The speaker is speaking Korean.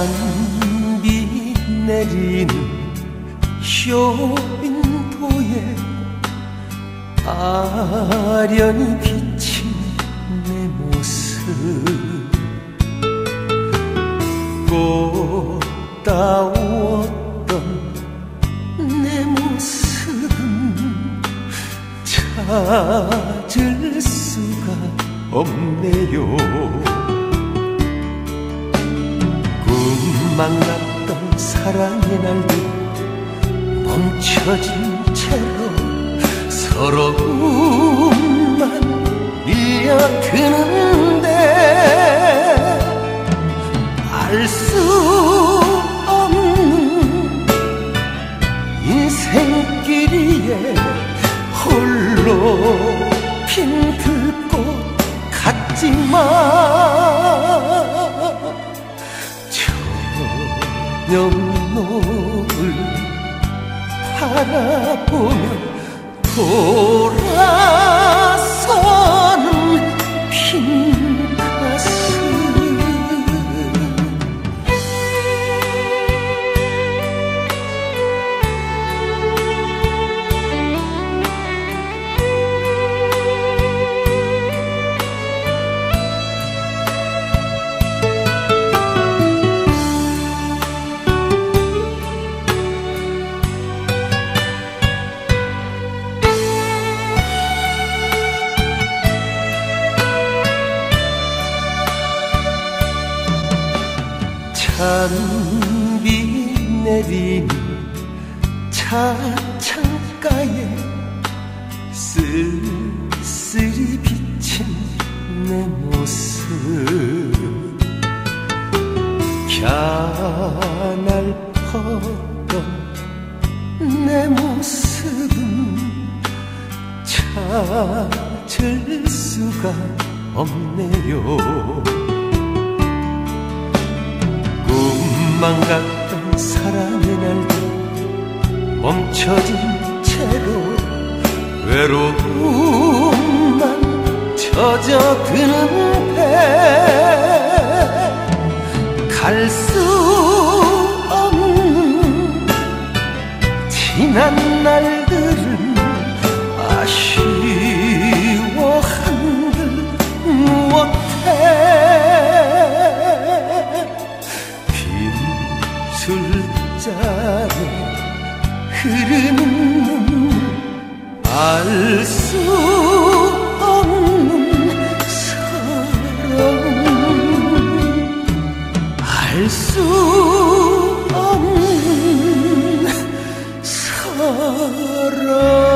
찬비 내리는 쇼윈도에 아련히 비친 내 모습. 꽃다웠던 내 모습은 찾을 수가 없네요 같던 사랑의 날들 멈춰진 채로 서러움만 밀려드는데 알 수 없는 인생길이에 홀로 핀 들꽃 같지만 노을 바라보며 돌아 찬 비 내리는 차창가에 쓸쓸히 비친 내 모습. 갸날퍼던 내 모습은 찾을 수가 없네요 꿈만 같던 사랑의 날들 멈춰진 채로 외로움만 젖어드는데 갈수 없는 지난 날들은 바다에 흐르는 눈알수 없는 사랑 알 수 없는 사랑